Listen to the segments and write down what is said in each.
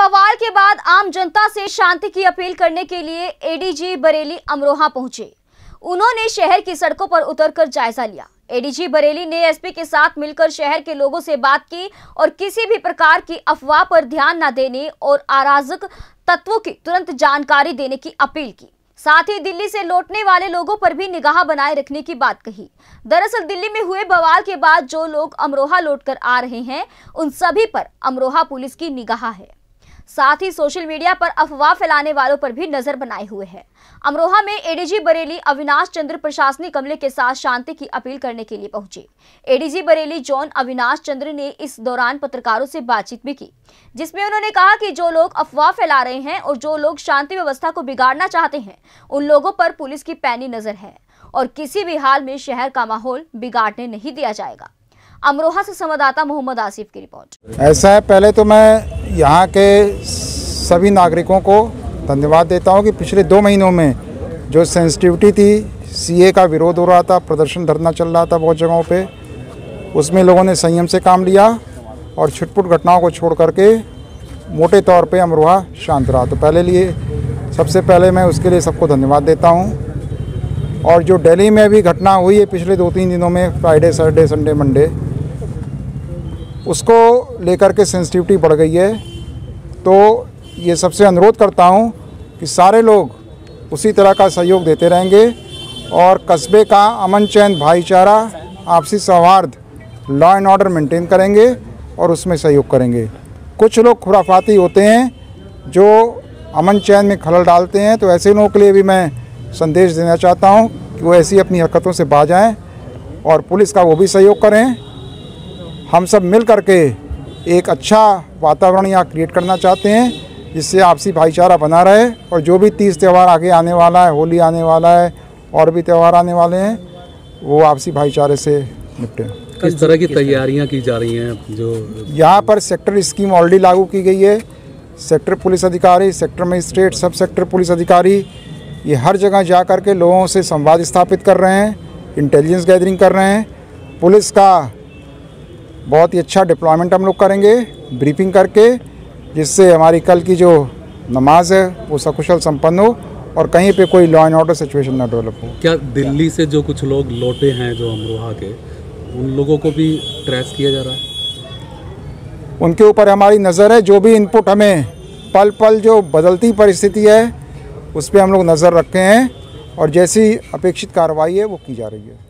बवाल के बाद आम जनता से शांति की अपील करने के लिए एडीजी बरेली अमरोहा पहुँचे। उन्होंने शहर की सड़कों पर उतरकर जायजा लिया। एडीजी बरेली ने एसपी के साथ मिलकर शहर के लोगों से बात की और किसी भी प्रकार की अफवाह पर ध्यान न देने और अराजक तत्वों की तुरंत जानकारी देने की अपील की। साथ ही दिल्ली से लौटने वाले लोगों पर भी निगाह बनाए रखने की बात कही। दरअसल दिल्ली में हुए बवाल के बाद जो लोग अमरोहा लौटकर आ रहे हैं, उन सभी पर अमरोहा पुलिस की निगाह है। साथ ही सोशल मीडिया पर अफवाह फैलाने वालों पर भी नज़र बनाए हुए है। अमरोहा में एडीजी बरेली अविनाश चंद्र प्रशासनिक अमले के साथ शांति की अपील करने के लिए पहुँचे। एडीजी बरेली जॉन अविनाश चंद्र ने इस दौरान पत्रकारों से बातचीत भी की, जिसमें उन्होंने कहा कि जो लोग अफवाह फैला रहे हैं और जो लोग शांति व्यवस्था को बिगाड़ना चाहते हैं, उन लोगों पर पुलिस की पैनी नज़र है और किसी भी हाल में शहर का माहौल बिगाड़ने नहीं दिया जाएगा। अमरोहा से संवाददाता मोहम्मद आसिफ की रिपोर्ट। ऐसा है, पहले तो मैं यहाँ के सभी नागरिकों को धन्यवाद देता हूँ कि पिछले दो महीनों में जो सेंसिटिविटी थी सीए का विरोध हो रहा था, प्रदर्शन धरना चल रहा था बहुत जगहों पे, उसमें लोगों ने संयम से काम लिया और छुटपुट घटनाओं को छोड़ करके मोटे तौर पे अमरोहा शांत रहा। तो पहले लिए, सबसे पहले मैं उसके लिए सबको धन्यवाद देता हूँ। और जो दिल्ली में भी घटना हुई है पिछले दो तीन दिनों में फ्राइडे सैटरडे संडे मंडे उसको लेकर के सेंसिटिविटी बढ़ गई है। तो ये सबसे अनुरोध करता हूँ कि सारे लोग उसी तरह का सहयोग देते रहेंगे और कस्बे का अमन चैन भाईचारा, आपसी सौहार्द लॉ एंड ऑर्डर मेंटेन करेंगे और उसमें सहयोग करेंगे। कुछ लोग खुराफाती होते हैं जो अमन चैन में खलल डालते हैं तो ऐसे लोगों के लिए भी मैं संदेश देना चाहता हूँ कि वो ऐसी अपनी हरकतों से बाज आएँ और पुलिस का वो भी सहयोग करें। हम सब मिल करके एक अच्छा वातावरण यहाँ क्रिएट करना चाहते हैं जिससे आपसी भाईचारा बना रहे और जो भी तीज त्यौहार आगे आने वाला है होली आने वाला है और भी त्यौहार आने वाले हैं वो आपसी भाईचारे से निपटे। किस तरह की तैयारियाँ की जा रही हैं जो यहाँ पर सेक्टर स्कीम ऑलरेडी लागू की गई है। सेक्टर पुलिस अधिकारी सेक्टर मजिस्ट्रेट सब सेक्टर पुलिस अधिकारी ये हर जगह जा कर के लोगों से संवाद स्थापित कर रहे हैं इंटेलिजेंस गैदरिंग कर रहे हैं। पुलिस का बहुत ही अच्छा डिप्लॉयमेंट हम लोग करेंगे ब्रीफिंग करके जिससे हमारी कल की जो नमाज़ है वो सकुशल संपन्न हो और कहीं पे कोई लॉ एंड ऑर्डर सिचुएशन ना डेवलप हो। क्या दिल्ली से जो कुछ लोग लौटे हैं जो अमरोहा के उन लोगों को भी ट्रेस किया जा रहा है? उनके ऊपर हमारी नज़र है जो भी इनपुट हमें पल पल जो बदलती परिस्थिति है उस पर हम लोग नज़र रखे हैं और जैसी अपेक्षित कार्रवाई है वो की जा रही है।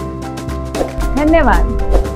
धन्यवाद।